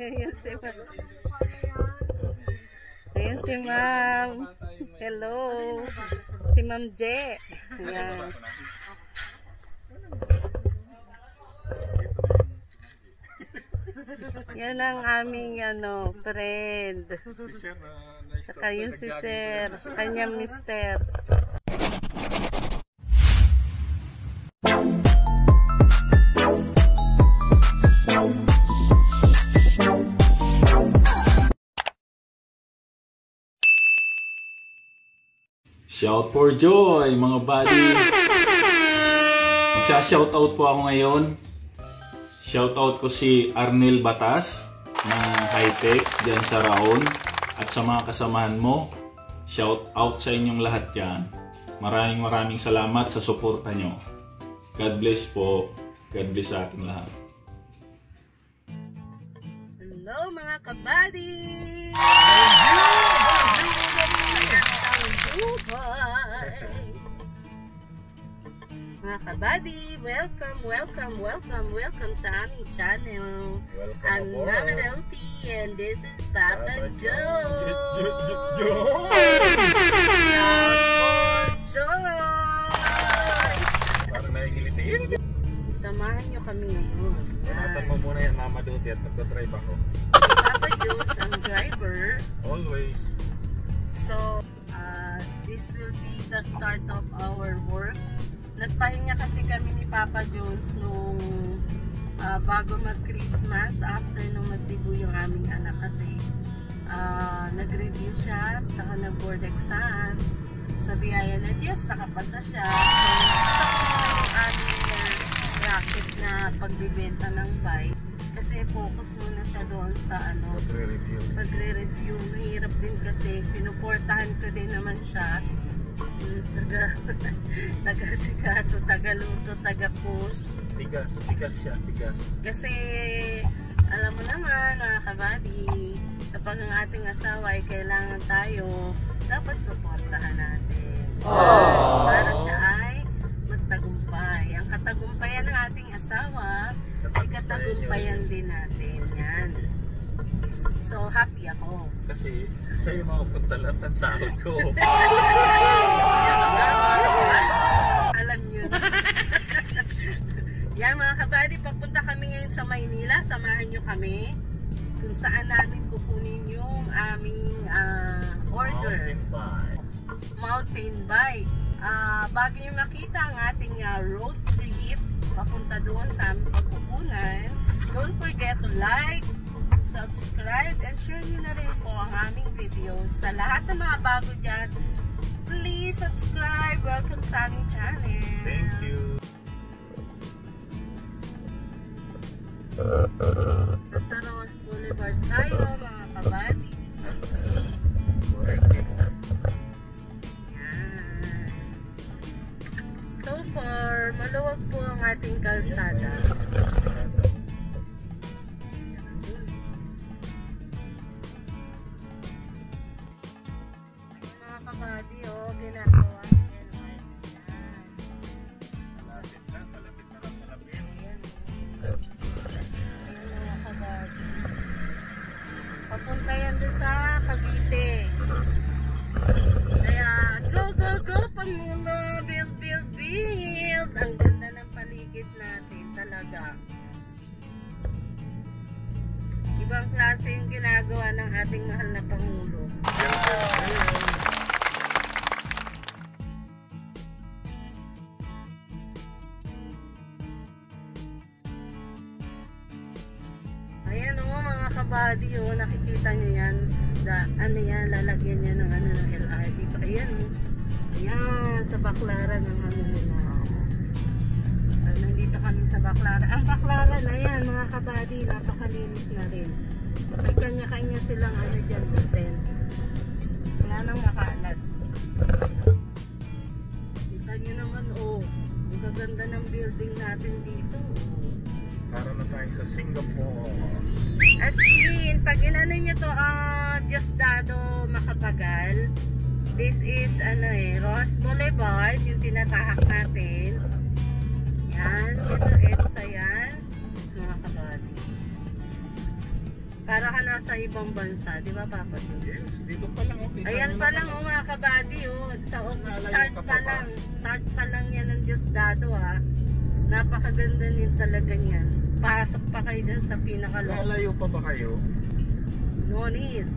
Ayan si ma'am. Ayan si ma'am. Hello. Si ma'am J. Ayan. Yan ang aming ano, friend. Saka yun si sir. Kanyang mister. Shout for joy, mga buddy. Magsa-shoutout po ako ngayon. Shoutout ko si Arnel Batas ng Hightech dyan sa Raon at sa mga kasamahan mo. Shout out sa inyong lahat dyan. Maraming maraming salamat sa suporta nyo. God bless po. God bless sa ating lahat. Hello mga kabady! Mga kabady, welcome, welcome, welcome, welcome sa aming channel. Welcome I'm. Mama Roti and this is Papa Papa Joe. Joe. Joy! Parang nahihilitiin. Samahan nyo kami ngayon. Ingatan mo muna yan, Mama Duty, at nagdadrive ako. Papa Jones ang driver. Always. So, this will be the start of our work. Nagpahinga kasi kami ni Papa Jones nung uh, bago mag-Christmas, after nung magdibo yung aming anak kasi uh, nag-review siya, saka nag-board exam. Sa biyaya ng Diyos, nakapasa siya. So, stop yung aming uh, racket na pagbibenta ng bike. Kasi focus muna siya doon sa ano, Magre-review. pagre-review, mahirap din kasi sinuportahan ko din naman siya. Taga, taga sikaso, taga luto, taga push. Tigas. Tigas siya. Tigas. Kasi, alam mo naman, mga kabady, kapag ang ating asawa ay kailangan tayo, dapat suportahan natin. Para siya ay magtagumpay. Ang katagumpayan ng ating asawa, ay katagumpayan din natin. Yan. So, happy ako. Kasi sa'yo mapupunta lahat ng sahod ko. Alam yun. Yan mga kabady, papunta kami ngayon sa Maynila. Samahan nyo kami kung saan namin kukunin yung aming ah, order. Mountain bike. Mountain bike. Ah, bago nyo makita ang ating ah, road papunta doon sa aming pagkukunan, don't forget to like, subscribe, and share nyo na rin po ang aming videos. Sa lahat ng mga bago dyan, please subscribe. Welcome sa aming channel. Thank you. Nasa Ross Boulevard tayo, mga ating kalsada. Paligid natin talaga. Ibang klase yung ginagawa ng ating mahal na Pangulo. Ayan o mga kabady o nakikita nyo yan. Da, ano yan, lalagyan niya ng ano ng LRT. Ayan o. Ayan, sa baklaran ng ano nila. Baklaran. Ang baklaran, ayan mga kabady, napakalinis na rin. May kanya-kanya silang ano dyan sa tent. Wala nang makalat. Kita nyo naman oh. Ang gaganda ng building natin dito. Para na tayo sa Singapore. As in, pag inano nyo to ang Diosdado Makapagal, this is ano eh, Ross Boulevard, yung tinatahak natin. Yan, ito EDSA yan. Mga kabady. Para ka nasa ibang bansa, di ba Papa? Yes, dito pa lang. Okay, Ayan pa lang oh mga kabady oh. Sa Nalayo start pa lang. Start pa lang yan ng Diosdado ha. Napakaganda din talaga niyan. Pasok pa kayo dyan sa pinakaloob. Lalayo pa ba kayo? No need.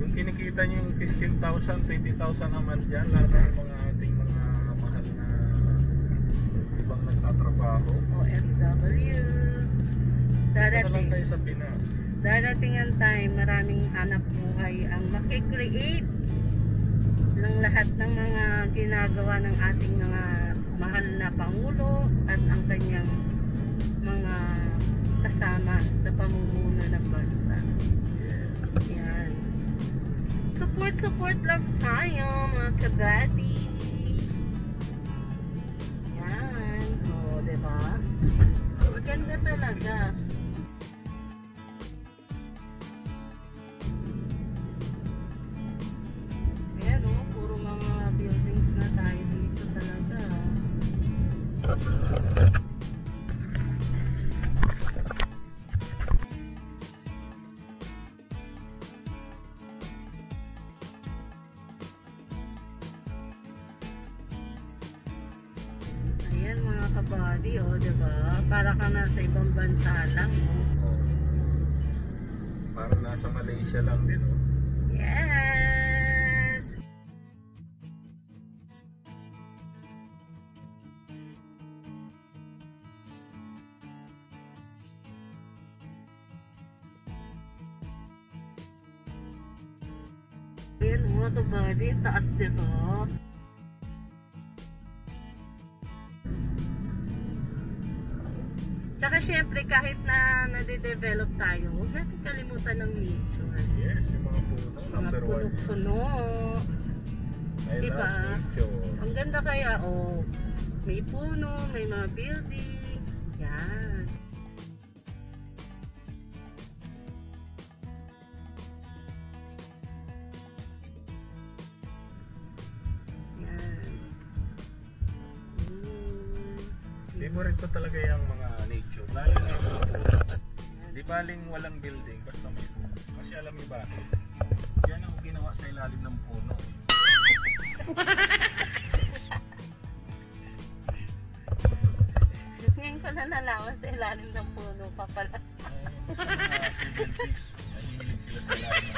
Yung kinikita niyo yung 15,000, 20,000 naman dyan, lalo yung mga ating mga mahal na ibang nagtatrabaho. OFW. Darating. tayo sa Pinas. Darating ang time, maraming hanap buhay ang makikreate ng lahat ng mga ginagawa ng ating mga mahal na Pangulo at ang kanyang mga kasama sa pamumuno ng bansa. Yes. Yan. Support, support lang tayo mga kabati. Malaysia lang din, oh. Yes! Ayan mga kabady, taas diba? Tsaka syempre kahit na nade-develop tayo, huwag natin kalimutan ng nature. Yes, yung mga puno, Mga number one. puno-puno. I Diba? love nature. Ang ganda kaya, oh. May puno, may mga building. Yan. Yan. Mm. Favorite ko talaga yung mga nature. Lalo na yung mga puno. Di baling walang building, basta may puno. Kasi alam niyo bakit? Yan ang ginawa sa ilalim ng puno. Ngayon ko na nalaman sa ilalim ng puno pa pala. Sa mga nahihilig sila sa ilalim.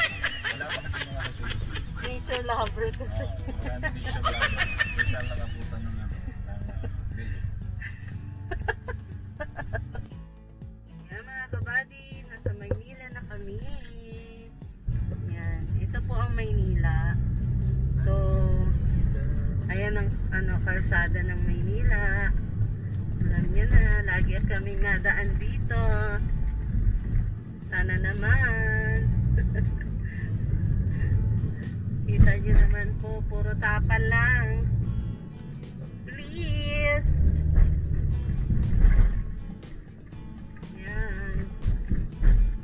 Wala pa kasi mga. Nature lover kasi. Oh, kami nadaan dito. Sana naman. Kita nyo naman po, puro tapal lang. Please. Yan.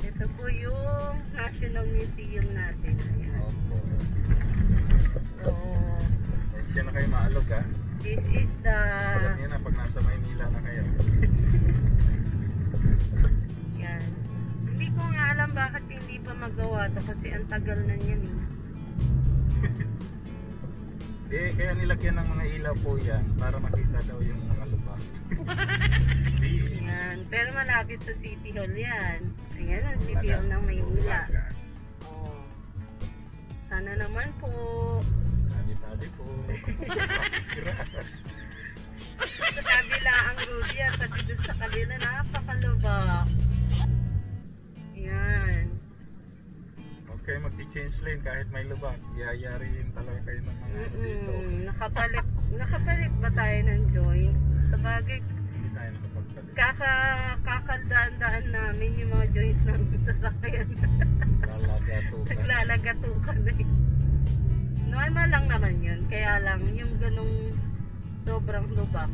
Ito po yung National Museum natin. Ayan. Opo. So, Siya na kayo maalog ha. this is the... Alam niyo na pag nasa Maynila na kayo. Yan. Hindi ko nga alam bakit hindi pa magawa to kasi ang tagal na niyan eh. Eh, kaya nilagyan ng mga ilaw po yan para makita daw yung mga. Di. Yan. Pero malapit sa City Hall yan. Ayan ang City Hall ng Maynila. Oh. Sana naman po. Tali-tali po. Sa kabila ang Rudy at kayo mag-change lane kahit may lubak. Yayariin talaga kayo ng mga ano dito. Mm-mm. Nakapalit, nakapalit ba tayo ng joint? Sa bagay, Hindi tayo nakapagpalit. kaka, kakaldaan-daan namin yung mga joints ng sasakyan. Lalaga to. Naglalagatukan na eh. Normal lang naman yun. Kaya lang, yung ganong sobrang lubak,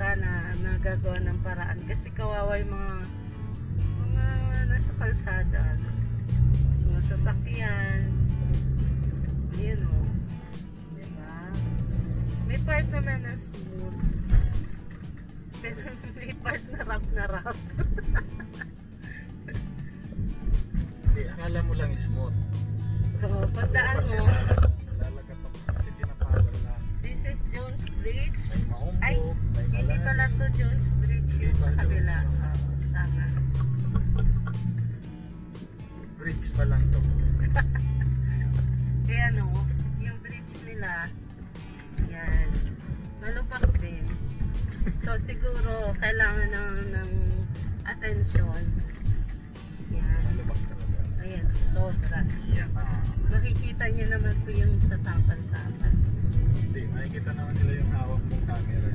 sana nagagawa ng paraan. Kasi kawawa yung mga mga nasa kalsada. Mga sasakyan. Yun o. Diba? May part naman na smooth. Pero may part na rough na rough. Hindi. Akala mo lang smooth. So, pagdaan mo, this is Jones Bridge. Ay, Hindi pala to Jones Bridge yung sa kabila. Oo, tama. So siguro, kailangan ng, ng atensyon. Yan. Ayan, sobra. Makikita niyo naman po yung sa tapan-tapan. Hindi, makikita naman nila yung hawak mong camera.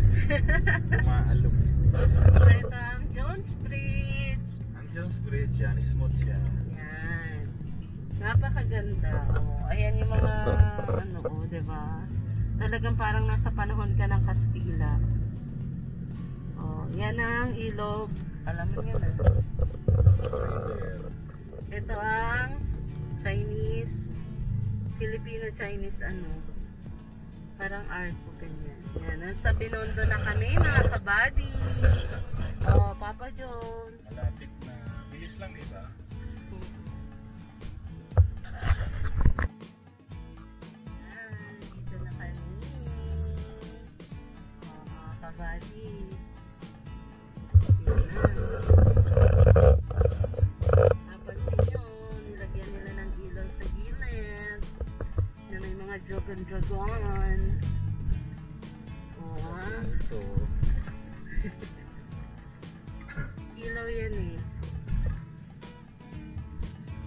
Umaalog. So ito ang Jones Bridge. Ang Jones Bridge yan, smooth siya. Yan. Napakaganda. Oh, ayan yung mga ano, oh, 'di ba? Talagang parang nasa panahon ka ng Kastila. Oh, yan ang ilog. Alam mo yan. ah. Ito ang Chinese Filipino-Chinese ano. Parang art po ganyan. Yan. Nasa Binondo na kami mga kabady. Oh, Papa Jones. Malapit na. Bilis lang, di ba? Yan, dito na kami. Oh, mga kabady. Mga dragon-dragon. Oh. Ito. ilaw yan eh.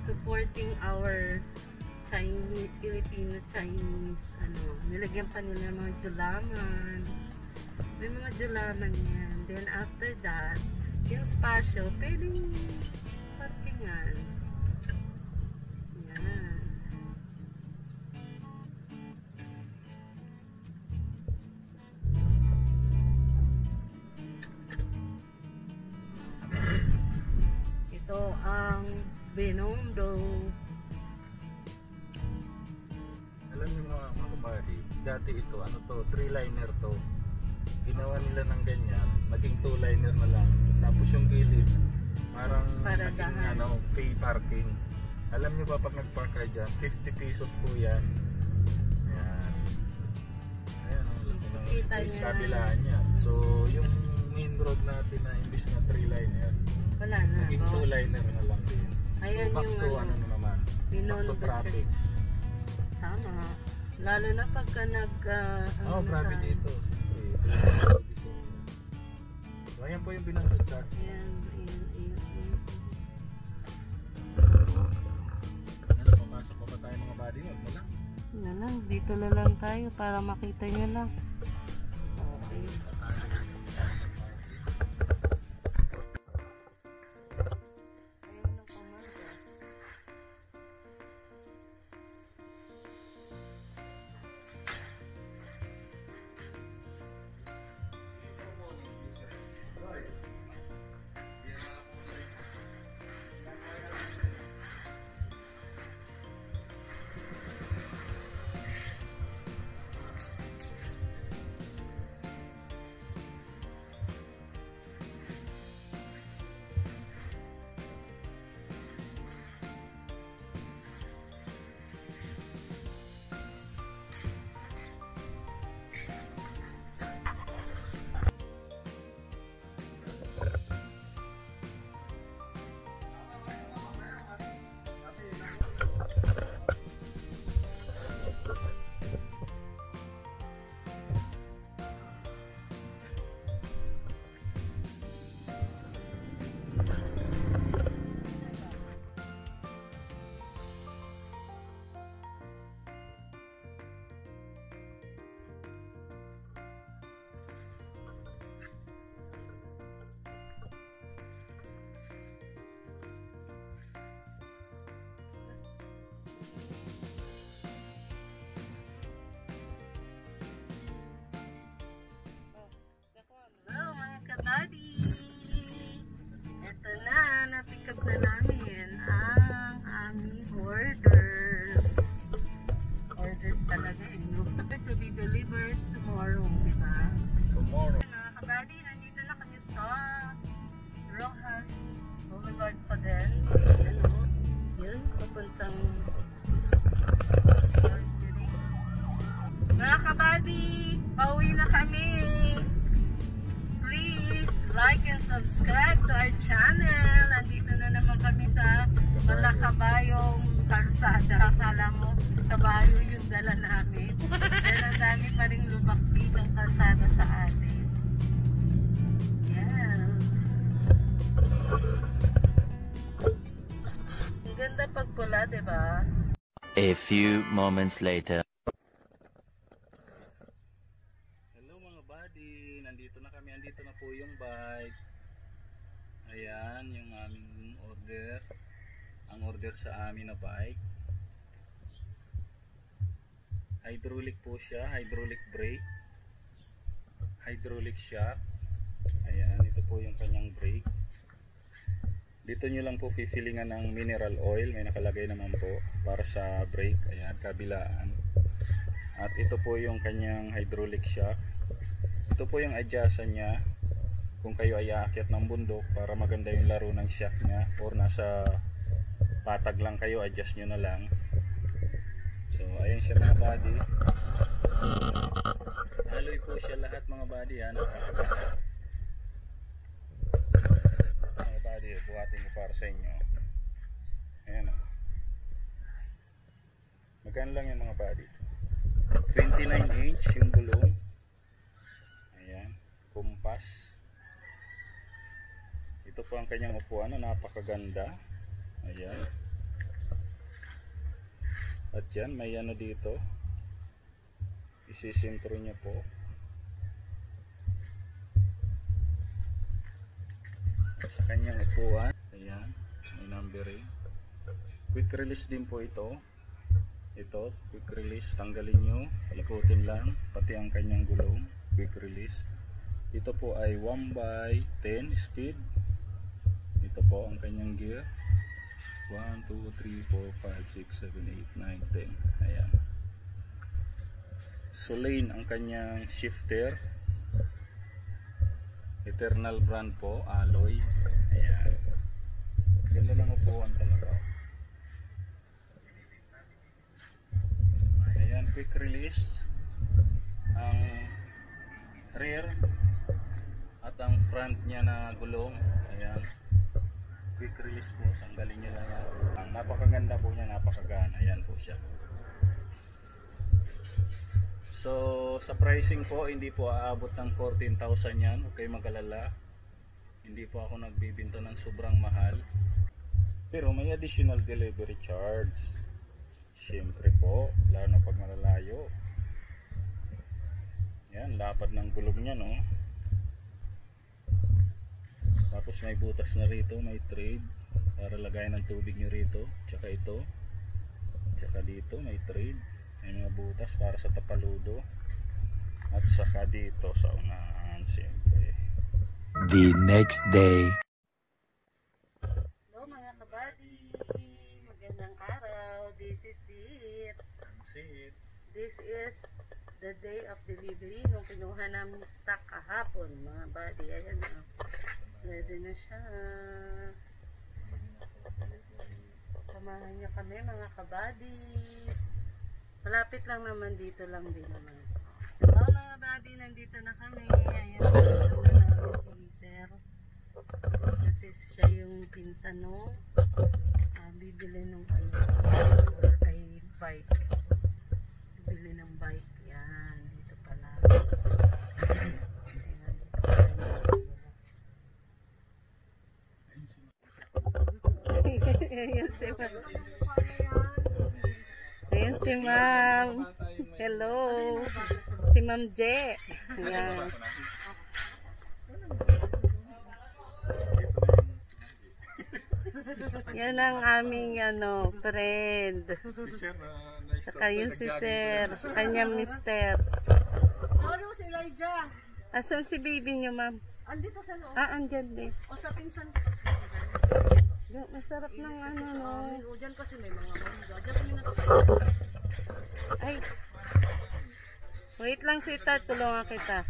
Supporting our Chinese, Filipino Chinese, ano, nilagyan pa nila mga julaman. May mga julaman yan. Then after that, yung spasyo, pwedeng parkingan. Naging Paradahan. ano, pay parking. Alam niyo ba pag nag-park kayo dyan, 50 pesos po yan. Ayan. Ayan, ang Kita space niya. kabilaan niya. So, yung main road natin na imbis na three liner, Wala na. naging boss. two liner na lang din. Ayan so, back yung to ano, ano na naman, back Binondo to traffic. Tama. Lalo na pagka nag... ah, ano oh, na grabe tayo. dito. Siyempre, ito yung. So, ayan po yung. Ayan, ayan, ayan, papasok pa ba tayo mga body? Huwag mo lang. Na lang, dito na lang tayo para makita nyo lang. Buddy! Pauwi na kami! Please like and subscribe to our channel. Nandito na naman kami sa Malakabayong Kalsada. Akala mo, kabayo yung dala namin. Pero ang dami pa rin lubak dito ang kalsada sa atin. Yes. Ang ganda pag pula, di ba? A few moments later. Hello mga buddy, nandito na kami, andito na po yung bike. Ayan, yung aming order. Ang order sa amin na bike. Hydraulic po siya, hydraulic brake. Hydraulic shock. Ayan, ito po yung kanyang brake. Dito nyo lang po pipilingan ng mineral oil, may nakalagay naman po para sa brake. Ayan, kabilaan. At ito po yung kanyang hydraulic shock. Ito po yung adjustan niya kung kayo ay aakyat ng bundok para maganda yung laro ng shock niya or nasa patag lang kayo, adjust nyo na lang. So, ayan siya mga body. Alloy po siya lahat mga body. Yan. Mga body, buhatin ko para sa inyo. Ayan o. Magkano lang yan mga body? 29 inch yung gulong. Ayan. Kumpas. Ito po ang kanyang upuan na napakaganda. Ayan. At yan, may ano dito. Isisintro niya po. Sa kanyang upuan. Ayan. May numbering. Quick release din po ito. Ito, quick release. Tanggalin nyo. Ikutin lang. Pati ang kanyang gulong. Quick release. Ito po ay 1 by 10 speed. Ito po ang kanyang gear. 1, 2, 3, 4, 5, 6, 7, 8, 9, 10. Ayan. So lane ang kanyang shifter. Eternal brand po, alloy. Ayan. Ganda ng upuan talaga. Ayan, quick release. Ang rear at ang front niya na gulong. Ayan quick release po tanggalin nyo lang yan. Ang napakaganda po niya napakagana yan po siya. So sa pricing po hindi po aabot ng 14,000 yan. Huwag kayo magalala. Hindi po ako nagbibinta ng sobrang mahal. Pero may additional delivery charge. Syempre po lalo na pag malalayo. Yan lapad ng gulong niya no tapos may butas na rito, may trade para lagayan ng tubig nyo rito. Tsaka ito. Tsaka dito may trade. May mga butas para sa tapaludo. At saka dito sa unahan siyempre. The next day. Hello mga kabady! Magandang araw! This is it! It. This is the day of delivery nung kinuha namin stock kahapon mga buddy. Ayan na. Ready na siya. Samahan niyo kami mga kabady. Malapit lang naman dito lang din naman. Hello mga buddy, nandito na kami. Ayan sa kasama namin si Sir. Kasi siya yung pinsan no. Ah, bibili ng ano, ay bike. Bibili ng bike. Yan, dito pala. Ayan, dito pala. Ayan si ma'am. Ayan si ma'am. Hello. Si ma'am J. Ayan. Yan ang aming ano, friend. Saka yun si Sir. Kanya mister. Ano si Elijah? Asan si baby niyo, ma'am? Andito sa loob. Ah, andyan din. O sa pinsan ko Masarap ng ano, no. O dyan kasi may mga mangga. Dyan kami nakasama. Ay. Wait lang, sweetheart. Tulungan kita.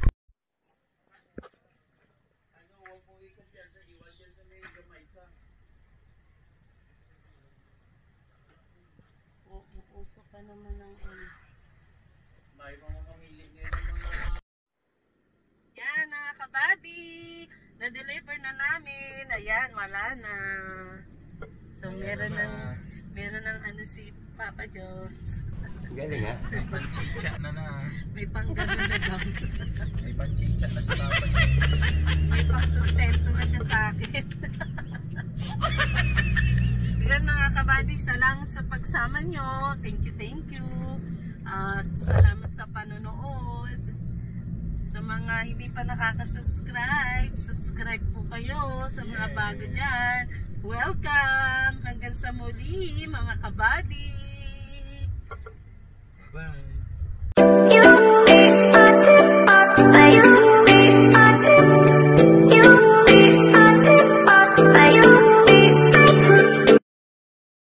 Uuso ka naman ng ano. May mga mamili niya kabady. Na-deliver na namin. Ayan, wala na. So, meron ng, meron ng ano si Papa Jones. Galing ha? May panchicha na na. May panggano na daw. May panchicha na si Papa. May pangsustento na siya sa akin. Yan mga kabady, salamat sa pagsama nyo. Thank you, thank you. At salamat sa panonood. Sa mga hindi pa nakaka-subscribe, subscribe po kayo sa mga bago dyan. Welcome! Hanggang sa muli, mga kabady! McLaren